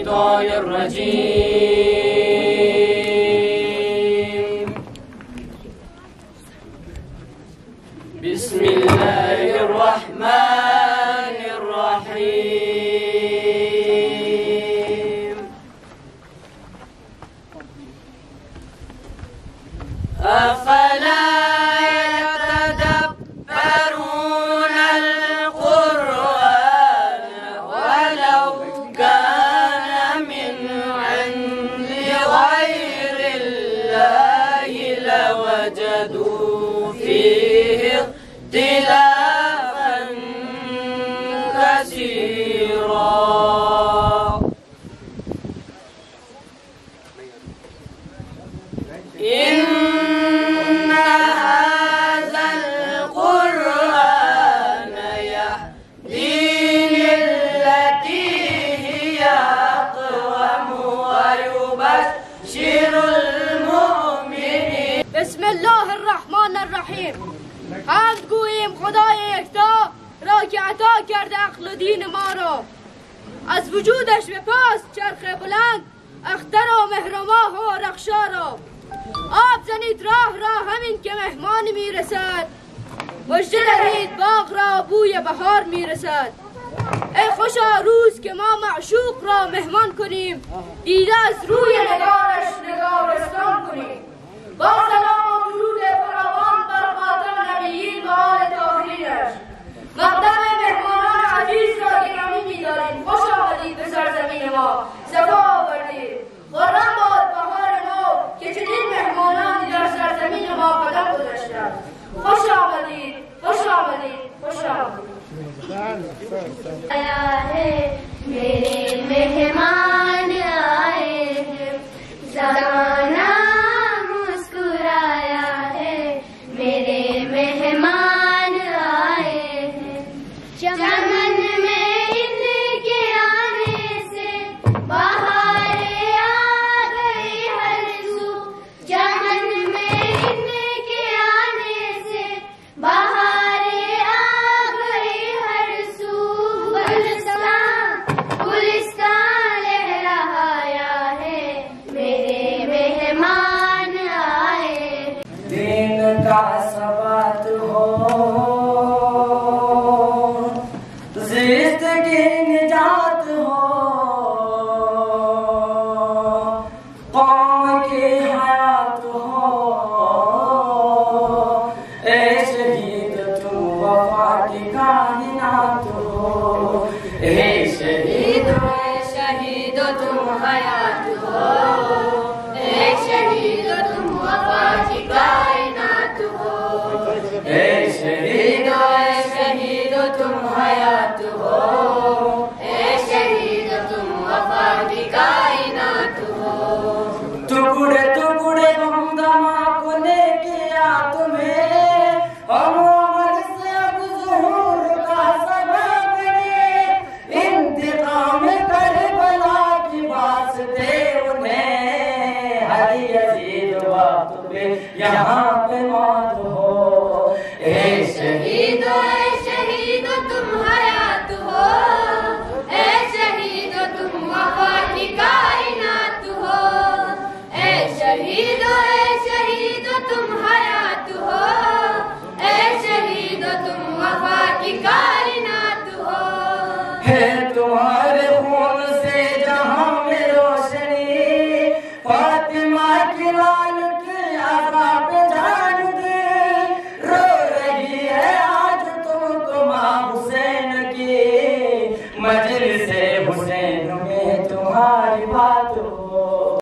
الشيطان الرجيم. بسم الله الرحمن الرحيم. أفلا ويبشر المؤمنين بسم الله الرحمن الرحیم. حمد گوییم خدای یکتا را که عطا کرده عقل و دین ما را. از وجودش به پاس چرخ بلند اختر و مهرماه و رخشا را. آب زنید راه را همین که مهمان می‌رسد. مژده دهید باغ را بوی بهار می‌رسد. ای خوشا روز که ما معشوق را مهمان کنیم. دیده از روی نگارش نگارستان کنیم. با سلام کا سبت ہو زیست کی نجات ہو قوم کی حیات ہو اے شہید تو وفا کی کائنات ہو اے यहाँ पे मौत हो। ए शहीद ए शहीद तुम हयात हो। ए शहीद तुम वफा की कायनात हो। ए शहीद